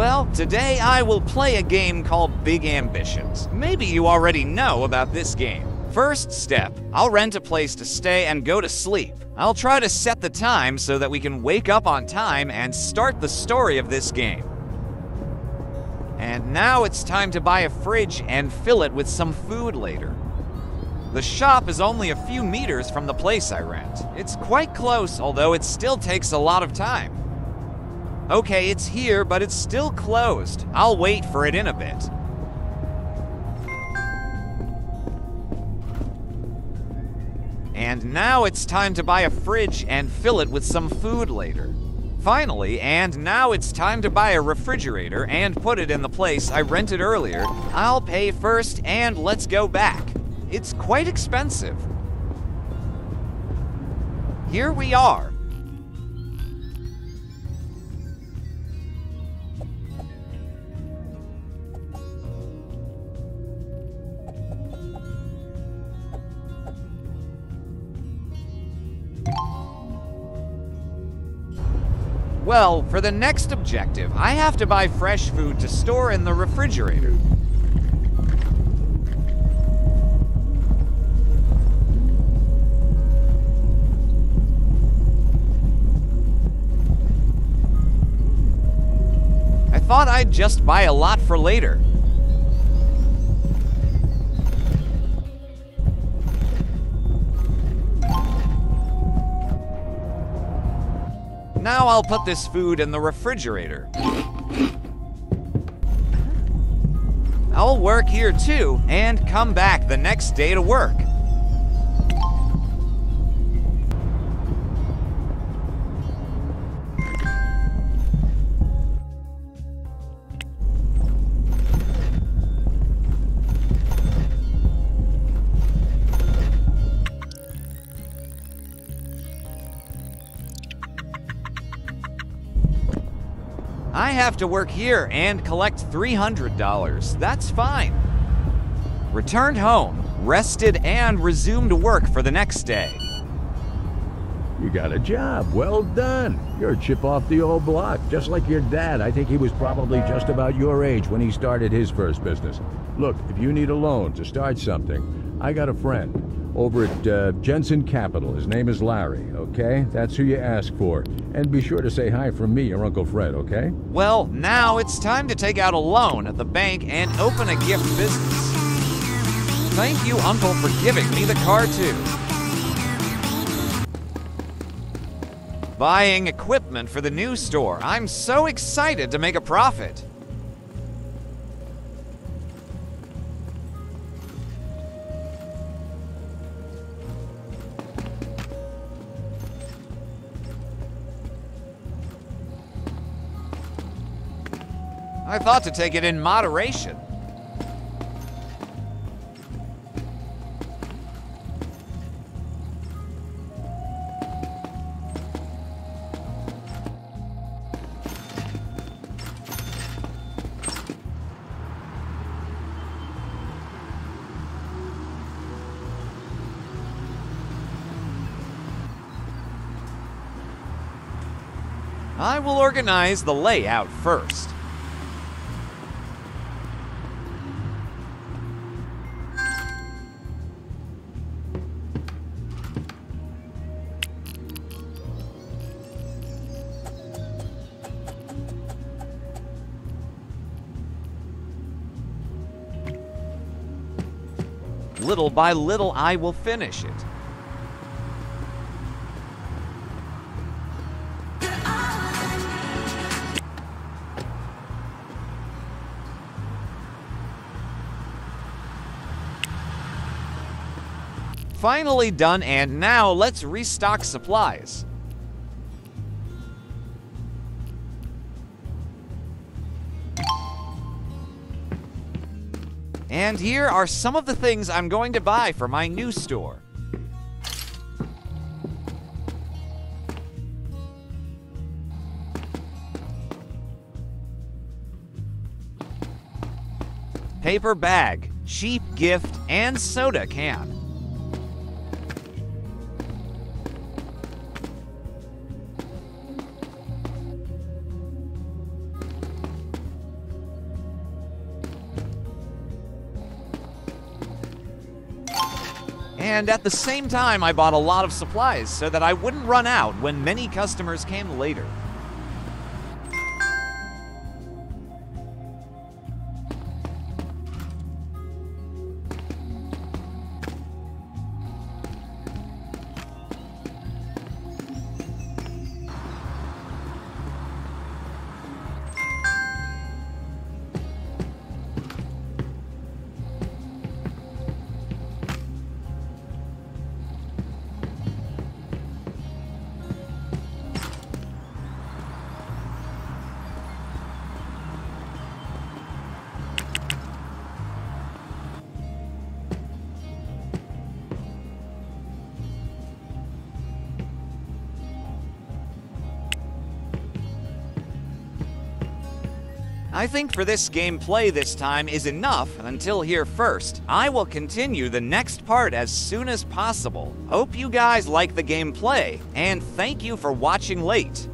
Well, today I will play a game called Big Ambitions. Maybe you already know about this game. First step, I'll rent a place to stay and go to sleep. I'll try to set the time so that we can wake up on time and start the story of this game. And now it's time to buy a fridge and fill it with some food later. The shop is only a few meters from the place I rent. It's quite close, although it still takes a lot of time. Okay, it's here, but it's still closed. I'll wait for it in a bit. And now it's time to buy a fridge and fill it with some food later. Finally, and now it's time to buy a refrigerator and put it in the place I rented earlier. I'll pay first and let's go back. It's quite expensive. Here we are. Well, for the next objective, I have to buy fresh food to store in the refrigerator. I thought I'd just buy a lot for later. Now I'll put this food in the refrigerator. I'll work here too and come back the next day to work. I have to work here and collect $300. That's fine. Returned home, rested, and resumed work for the next day. You got a job. Well done. You're a chip off the old block, just like your dad. I think he was probably just about your age when he started his first business. Look, if you need a loan to start something, I got a friend over at uh, Jensen Capital. His name is Larry, okay? That's who you ask for. And be sure to say hi from me, your Uncle Fred, okay? Well, now it's time to take out a loan at the bank and open a gift business. Thank you, Uncle, for giving me the car, too. Buying equipment for the new store. I'm so excited to make a profit. I thought to take it in moderation. I will organize the layout first. Little by little, I will finish it. Finally done, and now let's restock supplies. And here are some of the things I'm going to buy for my new store. Paper bag, cheap gift, and soda can. And at the same time, I bought a lot of supplies so that I wouldn't run out when many customers came later. I think for this gameplay this time is enough until here first. I will continue the next part as soon as possible. Hope you guys like the gameplay, and thank you for watching late.